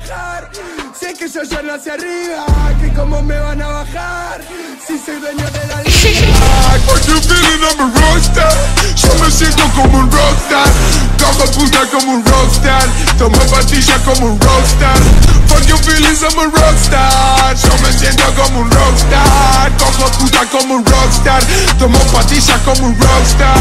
trabajar. Sé que yo ya hacia arriba, que cómo me van a bajar. Si soy dueño de la liga. What you feeling? I'm a rockstar. Yo me siento como un rockstar. Cojo puta como un rockstar. Tomo pastillas como un rockstar. Fuck your feelings, I'm a rockstar. Yo me siento como un rockstar. Cojo puta como un rockstar. Tomo pastillas como un rockstar.